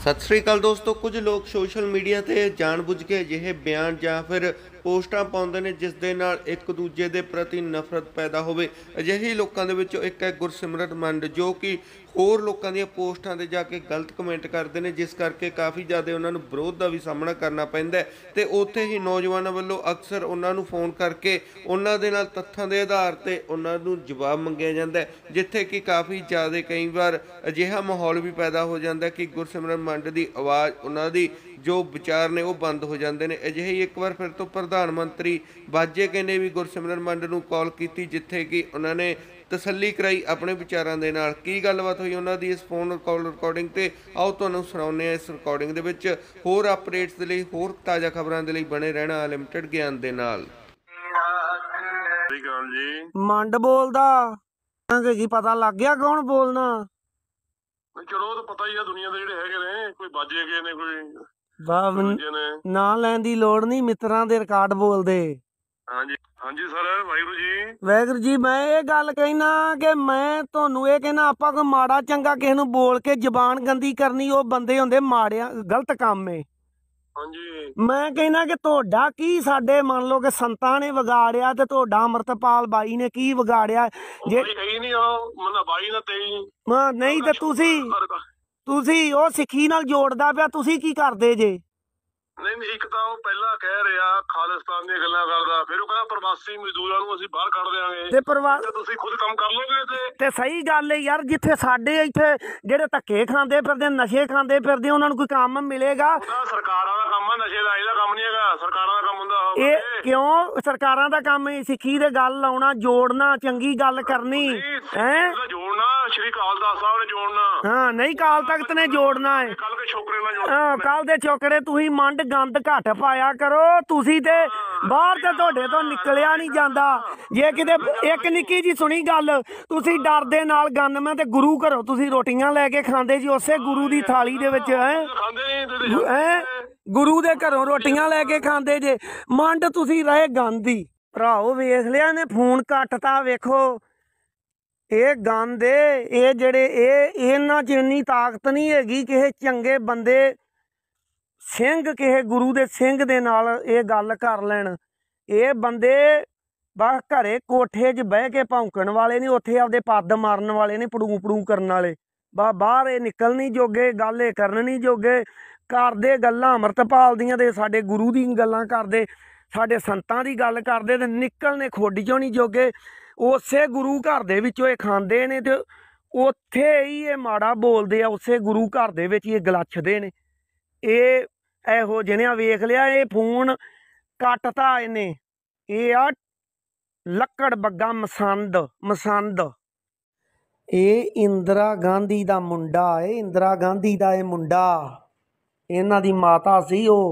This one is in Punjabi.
ਸਤਿ ਸ੍ਰੀ ਅਕਾਲ ਦੋਸਤੋ, ਕੁਝ ਲੋਕ ਸੋਸ਼ਲ ਮੀਡੀਆ ਤੇ ਜਾਣਬੁੱਝ ਕੇ ਅਜਿਹੇ ਬਿਆਨ ਜਾਂ ਫਿਰ ਪੋਸਟਾਂ ਪਾਉਂਦੇ ਨੇ, ਜਿਸ ਦੇ ਨਾਲ ਇੱਕ ਦੂਜੇ ਦੇ ਪ੍ਰਤੀ ਨਫ਼ਰਤ ਪੈਦਾ ਹੋਵੇ। ਅਜਿਹੇ ਲੋਕਾਂ ਦੇ ਵਿੱਚੋਂ ਇੱਕ ਹੈ ਗੁਰਸਿਮਰਤ ਮੰਡ, ਜੋ ਕਿ ਹੋਰ ਲੋਕਾਂ ਦੀਆਂ ਪੋਸਟਾਂ ਤੇ ਜਾ ਕੇ ਗਲਤ ਕਮੈਂਟ ਕਰਦੇ ਨੇ, ਜਿਸ ਕਰਕੇ ਕਾਫੀ ਜ਼ਿਆਦਾ ਉਹਨਾਂ ਨੂੰ ਵਿਰੋਧ ਦਾ ਵੀ ਸਾਹਮਣਾ ਕਰਨਾ ਪੈਂਦਾ ਹੈ। ਤੇ ਉੱਥੇ ਹੀ ਨੌਜਵਾਨਾਂ ਵੱਲੋਂ ਅਕਸਰ ਉਹਨਾਂ ਨੂੰ ਫੋਨ ਕਰਕੇ ਉਹਨਾਂ ਦੇ ਨਾਲ ਤੱਥਾਂ ਦੇ ਆਧਾਰ ਤੇ ਉਹਨਾਂ ਨੂੰ ਜਵਾਬ ਮੰਗਿਆ ਜਾਂਦਾ ਜਿੱਥੇ ਕਿ ਕਾਫੀ ਜ਼ਿਆਦਾ ਕਈ ਵਾਰ ਅਜਿਹਾ ਮਾਹੌਲ ਵੀ ਪੈਦਾ ਹੋ ਜਾਂਦਾ ਕਿ ਗੁਰਸਿਮਰਨ ਮੰਡ ਦੀ ਆਵਾਜ਼, ਉਹਨਾਂ ਦੀ ਜੋ ਵਿਚਾਰ ਨੇ ਉਹ ਬੰਦ ਹੋ ਜਾਂਦੇ ਨੇ। ਅਜਿਹੇ ਹੀ ਇੱਕ ਵਾਰ ਫਿਰ ਤੋਂ ਪ੍ਰਧਾਨ ਮੰਤਰੀ ਬਾਜੇ ਕਹਿੰਦੇ ਵੀ ਗੁਰਸਿਮਰਨ ਮੰਡ ਨੂੰ ਕਾਲ ਕੀਤੀ ਜਿੱਥੇ ਕਿ ਉਹਨਾਂ ਨੇ ਤਸੱਲੀ ਕਰਾਈ ਆਪਣੇ ਵਿਚਾਰਾਂ ਦੇ ਨਾਲ। ਕੀ ਗੱਲਬਾਤ ਹੋਈ ਉਹਨਾਂ ਦੀ? ਇਸ ਫੋਨ ਕਾਲ ਰਿਕਾਰਡਿੰਗ ਤੇ ਆਓ ਤੁਹਾਨੂੰ ਸੁਣਾਉਂਦੇ ਹਾਂ ਇਸ ਰਿਕਾਰਡਿੰਗ ਦੇ ਵਿੱਚ। ਹੋਰ ਅਪਡੇਟਸ ਦੇ ਲਈ ਹੋਰ ਤਾਜ਼ਾ ਖਬਰਾਂ ਦੇ ਲਈ ਬਣੇ ਰਹਿਣਾ ਲਿਮਟਿਡ ਗਿਆਨ ਦੇ ਨਾਲ। ਜੀ ਮੰਡ ਬੋਲਦਾ। ਕਿ ਕੀ ਪਤਾ ਲੱਗ ਗਿਆ ਕੌਣ ਬੋਲਣਾ? ਚਲੋ ਉਹ ਤਾਂ ਪਤਾ ਹੀ ਆ ਦੁਨੀਆ ਦੇ ਜਿਹੜੇ ਹੈਗੇ ਨੇ ਕੋਈ ਬਾਜੇ ਗਏ ਨੇ ਕੋਈ ਵਾਹ ਦੂਜੇ ਨੇ? ਨਾਂ ਲੈਣ ਦੀ ਲੋੜ ਨਹੀਂ ਮਿੱਤਰਾਂ ਦੇ ਰਿਕਾਰਡ ਬੋਲਦੇ। ਹਾਂਜੀ ਹਾਂਜੀ ਸਰ ਵਾਹਿਗੁਰੂ ਜੀ। ਵੈਗਰ ਜੀ ਮੈਂ ਇਹ ਗੱਲ ਕਹਿਣਾ ਕਿ ਮੈਂ ਤੁਹਾਨੂੰ ਇਹ ਕਹਿਣਾ ਆਪਾਂ ਕੋਈ ਮਾੜਾ ਚੰਗਾ ਕਿਸੇ ਨੂੰ ਬੋਲ ਕੇ ਜ਼ਬਾਨ ਗੰਦੀ ਕਰਨੀ ਉਹ ਬੰਦੇ ਹੁੰਦੇ ਮਾੜਿਆ ਗਲਤ ਕੰਮ ਏ। ਹਾਂਜੀ। ਮੈਂ ਕਹਿਣਾ ਕਿ ਤੁਹਾਡਾ ਕੀ ਸਾਡੇ ਮੰਨ ਲਓ ਕਿ ਸੰਤਾਂ ਨੇ ਵਿਗਾੜਿਆ ਤੇ ਤੁਹਾਡਾ ਅਮਰਤਪਾਲ ਬਾਈ ਨੇ ਕੀ ਵਿਗਾੜਿਆ? ਜੇ ਬਾਈ ਹੈ ਹੀ ਨਹੀਂ ਉਹ ਮਨਾ ਬਾਈ ਨਾ ਤੇਈ। ਮੈਂ ਨਹੀਂ ਤੇ ਤੁਸੀਂ ਤੁਸੀਂ ਉਹ ਸਿੱਖੀ ਨਾਲ ਜੋੜਦਾ ਪਿਆ ਤੁਸੀਂ ਕੀ ਕਰਦੇ ਜੇ? ਨਹੀਂ ਨਹੀਂ ਇੱਕ ਤਾਂ ਉਹ ਪਹਿਲਾਂ ਕਹਿ ਰਿਹਾ ਖਾਲਿਸਤਾਨ ਦੀਆਂ ਗੱਲਾਂ ਕਰਦਾ ਫਿਰ ਉਹ ਕਹਿੰਦਾ ਪ੍ਰਵਾਸੀ ਮਜ਼ਦੂਰਾਂ ਨੂੰ ਅਸੀਂ ਬਾਹਰ ਕੱਢ ਦਿਆਂਗੇ। ਤੇ ਪਰਿਵਾਰ ਤੇ ਤੁਸੀਂ ਖੁਦ ਕੰਮ ਕਰ ਲੋਗੇ ਤੇ ਤੇ ਸਹੀ ਗੱਲ ਹੈ ਯਾਰ ਜਿੱਥੇ ਸਾਡੇ ਇੱਥੇ ਜਿਹੜੇ ਧੱਕੇ ਖਾਂਦੇ ਫਿਰਦੇ ਨਸ਼ੇ ਖਾਂਦੇ ਫਿਰਦੇ ਉਹਨਾਂ ਨੂੰ ਕੋਈ ਕੰਮ ਮਿਲੇਗਾ? ਸਰਕਾਰਾਂ ਦਾ ਕੰਮ ਨਸ਼ੇ ਦਾ ਇਹਦਾ ਕੰਮ ਨਹੀਂ ਹੈਗਾ ਸਰਕਾਰਾਂ ਦਾ ਕੰਮ ਹੁੰਦਾ ਇਹ। ਕਿਉਂ ਸਰਕਾਰਾਂ ਦਾ ਕੰਮ ਹੈ ਸਿੱਖੀ ਦੇ ਗੱਲ ਲਾਉਣਾ ਜੋੜਨਾ ਚੰਗੀ ਗੱਲ ਕਰਨੀ ਹੈ? ਜੋੜਨਾ ਸ਼੍ਰੀ ਕਾਲ ਦਾਸ ਸਾਹਿਬ ਨੇ ਜੋੜਨਾ। ਹਾਂ ਨਹੀਂ ਕਾਲ ਤਖਤ ਨੇ ਜੋੜਨਾ ਹੈ। ਕੱਲ ਕੇ ਛੋਕਰੇ ਨਾਲ ਜੋੜਨਾ। ਹਾਂ ਕੱਲ ਦੇ ਚੋਕੜੇ ਤੁਸੀਂ ਮੰਡ ਗੰਦ ਘੱਟ ਪਾਇਆ ਕਰੋ। ਤੁਸੀਂ ਤੇ ਬਾਹਰ ਤੇ ਤੁਹਾਡੇ ਤੋਂ ਨਿਕਲਿਆ ਨਹੀਂ ਜਾਂਦਾ। ਜੇ ਕਿਤੇ ਇੱਕ ਨਿੱਕੀ ਜੀ ਸੁਣੀ ਗੱਲ ਤੁਸੀਂ ਡਰ ਦੇ ਨਾਲ ਗੰਨਮੈਂ ਤੇ ਗੁਰੂ ਘਰੋਂ ਤੁਸੀਂ ਰੋਟੀਆਂ ਲੈ ਕੇ ਖਾਂਦੇ ਜੀ ਉਸੇ ਗੁਰੂ ਦੀ ਥਾਲੀ ਦੇ ਵਿੱਚ ਹੈ ਹੈ? ਗੁਰੂ ਦੇ ਘਰੋਂ ਰੋਟੀਆਂ ਲੈ ਕੇ ਖਾਂਦੇ ਜੇ। ਮੰਡ ਤੁਸੀਂ ਰਹੇ ਗਾਂਧੀ ਭਰਾਓ ਵੇਖ ਲਿਆ ਨੇ ਫੋਨ ਕੱਟਤਾ ਵੇਖੋ। ਇਹ ਗਾਂਦੇ ਇਹ ਜਿਹੜੇ ਇਹ, ਇਹਨਾਂ 'ਚ ਇੰਨੀ ਤਾਕਤ ਨਹੀਂ ਹੈਗੀ ਕਿਸੇ ਚੰਗੇ ਬੰਦੇ ਸਿੰਘ, ਕਿਸੇ ਗੁਰੂ ਦੇ ਸਿੰਘ ਦੇ ਨਾਲ ਇਹ ਗੱਲ ਕਰ ਲੈਣ। ਇਹ ਬੰਦੇ ਬਸ ਘਰੇ ਕੋਠੇ 'ਚ ਬਹਿ ਕੇ ਭੌਂਕਣ ਵਾਲੇ ਨਹੀਂ, ਉੱਥੇ ਆਪਦੇ ਪੱਦ ਮਾਰਨ ਵਾਲੇ ਨੇ ਪੜੂ ਪੜੂ ਕਰਨ ਵਾਲੇ। ਬਾ, ਬਾਹਰ ਇਹ ਨਿਕਲ ਨਹੀਂ ਜੋਗੇ, ਗੱਲ ਇਹ ਕਰਨ ਨਹੀਂ ਜੋਗੇ। ਕਰਦੇ ਗੱਲਾਂ ਅੰਮ੍ਰਿਤਪਾਲ ਦੀਆਂ ਦੇ ਸਾਡੇ ਗੁਰੂ ਦੀ ਗੱਲਾਂ ਕਰਦੇ, ਸਾਡੇ ਸੰਤਾਂ ਦੀ ਗੱਲ ਕਰਦੇ ਤੇ ਨਿਕਲਨੇ ਖੋਡੀ ਚੋਂ ਨਹੀਂ ਜੋਗੇ। ਉਸੇ ਗੁਰੂ ਘਰ ਦੇ ਵਿੱਚੋਂ ਇਹ ਖਾਂਦੇ ਨੇ ਤੇ ਉੱਥੇ ਹੀ ਇਹ ਮਾੜਾ ਬੋਲਦੇ ਆ, ਉਸੇ ਗੁਰੂ ਘਰ ਦੇ ਵਿੱਚ ਹੀ ਇਹ ਗਲੱਛਦੇ ਨੇ। ਇਹ ਇਹੋ ਜਿਹਨਿਆਂ ਵੇਖ ਲਿਆ, ਇਹ ਫੋਨ ਕੱਟਤਾ ਇਹਨੇ। ਇਹ ਆ ਲੱਕੜ ਬੱਗਾ ਮਸੰਦ ਮਸੰਦ। ਇਹ ਇੰਦਰਾ ਗਾਂਧੀ ਦਾ ਮੁੰਡਾ ਏ ਇੰਦਰਾ ਗਾਂਧੀ ਦਾ ਇਹ ਮੁੰਡਾ। ਇਹਨਾਂ ਦੀ ਮਾਤਾ ਸੀ ਉਹ।